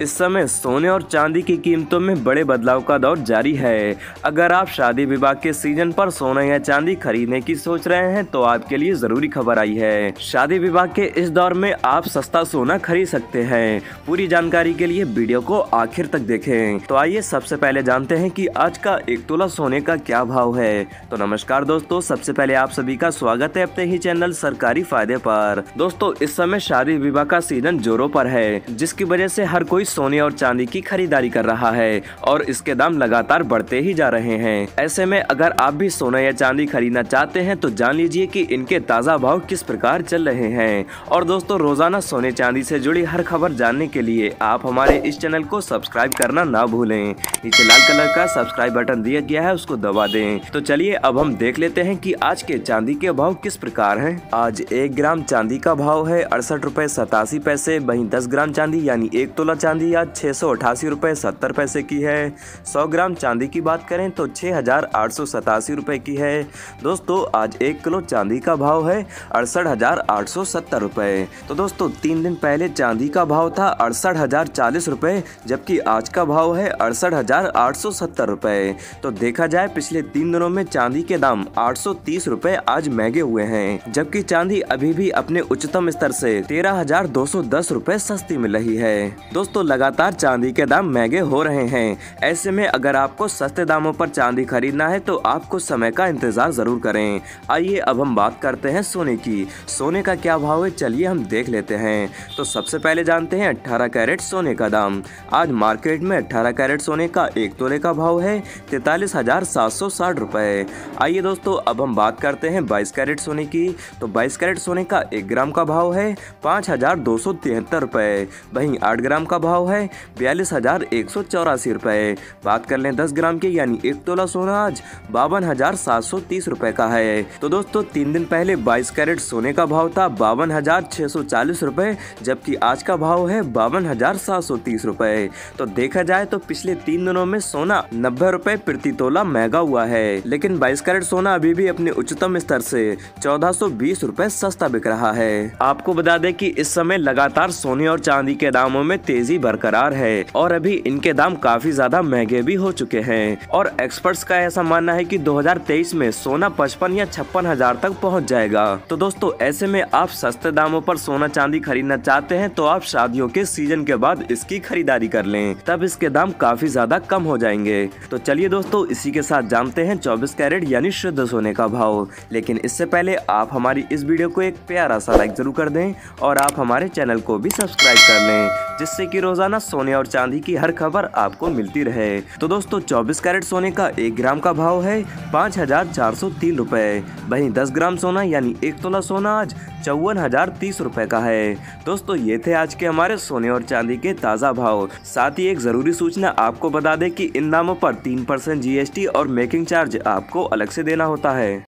इस समय सोने और चांदी की कीमतों में बड़े बदलाव का दौर जारी है। अगर आप शादी विवाह के सीज़न पर सोना या चांदी खरीदने की सोच रहे हैं तो आपके लिए ज़रूरी खबर आई है। शादी विवाह के इस दौर में आप सस्ता सोना खरीद सकते हैं। पूरी जानकारी के लिए वीडियो को आखिर तक देखें। तो आइए सबसे पहले जानते हैं कि आज का एक तोला सोने का क्या भाव है। तो नमस्कार दोस्तों, सबसे पहले आप सभी का स्वागत है अपने ही चैनल सरकारी फ़ायदे पर। दोस्तों, इस समय शादी विवाह का सीज़न जोरों पर है, जिसकी वजह से हर कोई सोने और चांदी की खरीदारी कर रहा है और इसके दाम लगातार बढ़ते ही जा रहे हैं। ऐसे में अगर आप भी सोना या चांदी खरीदना चाहते हैं तो जान लीजिए कि इनके ताज़ा भाव किस प्रकार चल रहे हैं। और दोस्तों, रोज़ाना सोने चांदी से जुड़ी हर खबर जानने के लिए आप हमारे इस चैनल को सब्सक्राइब करना ना भूलें। नीचे लाल कलर का सब्सक्राइब बटन दिया गया है, उसको दबा दें। तो चलिए, अब हम देख लेते हैं कि आज के चांदी के भाव किस प्रकार हैं। आज एक ग्राम चांदी का भाव है अड़सठ रूपए सतासी पैसे, वहीं दस ग्राम चांदी, यानी एक तोला चांदी आज छह सौ अठासी रुपये सत्तर पैसे की है। सौ ग्राम चांदी की बात करें तो छः हज़ार आठ सौ सतासी रुपये की है। दोस्तों, आज एक किलो चांदी का भाव है अड़सठ हज़ार आठ सौ सत्तर रुपये। तो दोस्तों, तीन दिन पहले चांदी का भाव था अड़सठ हज़ार चालीस रुपये, जबकि आज का भाव है अड़सठ हज़ार आठ सौ सत्तर रुपये। तो देखा जाए, पिछले तीन दिनों में चांदी के दाम आठ सौ तीस रुपये आज महँगे हुए हैं, जबकि चांदी अभी भी अपने उच्चतम स्तर से तेरह हज़ार दो सौ दस रुपये सस्ती मिल रही है। दोस्तों लगातार चांदी के दाम महँगे हो रहे हैं। ऐसे में अगर आपको सस्ते दामों पर चांदी खरीदना है तो आपको समय का इंतज़ार ज़रूर करें। आइए अब हम बात करते हैं सोने की। सोने का क्या भाव है? चलिए हम देख लेते हैं। तो सबसे पहले जानते हैं अट्ठारह कैरेट सोने का दाम। आज मार्केट में अट्ठारह कैरेट सोने का एक तोले का भाव है, तैतालीस हज़ार सात सौ साठ रुपए। आइए दोस्तों, अब हम बात करते हैं बाईस कैरेट सोने की। तो बाईस कैरेट सोने का एक ग्राम का भाव है, पाँच हज़ार दो सौ तिहत्तर रुपए। वहीं आठ ग्राम का भाव है। बयालीस हज़ार एक सौ चौरासी रुपए। बात कर लें दस ग्राम की, यानी एक तोला सोना आज बावन हज़ार सात सौ तीस रुपए का है। तो दोस्तों, तीन दिन पहले बाईस कैरेट सोने का भाव था बावन हज़ार छह सौ चालीस रुपए, जबकि आज का भाव है बावन हज़ार सात सौ तीस रुपए। तो देखा जाए तो पिछले तीन दिनों में सोना नब्बे रुपए प्रति तोला महँगा हुआ है। लेकिन बाईस कैरेट सोना अभी भी अपने उच्चतम स्तर से चौदह सौ बीस रूपए सस्ता बिक रहा है। आपको बता दें कि इस समय लगातार सोने और चांदी के दामों में तेज़ी बरकरार है और अभी इनके दाम काफ़ी ज़्यादा महँगे भी हो चुके हैं। और एक्सपर्ट्स का ऐसा मानना है कि 2023 में सोना पचपन या छप्पन हज़ार तक पहुँच जाएगा। तो दोस्तों, ऐसे में आप सस्ते दामों पर सोना चांदी खरीदना चाहते हैं तो आप शादियों के सीज़न के बाद इसकी खरीदारी कर लें। तब इसके दाम काफ़ी ज़्यादा कम हो जाएँगे। तो चलिए दोस्तों, इसी के साथ जानते हैं चौबीस कैरेट यानी शुद्ध सोने का भाव। लेकिन इससे पहले आप हमारी इस वीडियो को एक प्यारा सा लाइक ज़रूर कर दें और आप हमारे चैनल को भी सब्सक्राइब कर लें। जिससे कि रोज़ाना सोने और चांदी की हर खबर आपको मिलती रहे। तो दोस्तों 24 कैरेट सोने का एक ग्राम का भाव है, पाँच हज़ार चार सौ तीन रूपए। वही दस ग्राम सोना यानी एक तोला सोना आज चौवन हज़ार तीस रूपए का है। दोस्तों, ये थे आज के हमारे सोने और चांदी के ताज़ा भाव। साथ ही एक ज़रूरी सूचना आपको बता दें कि इन दामों पर तीन परसेंट और मेकिंग चार्ज आपको अलग से देना होता है।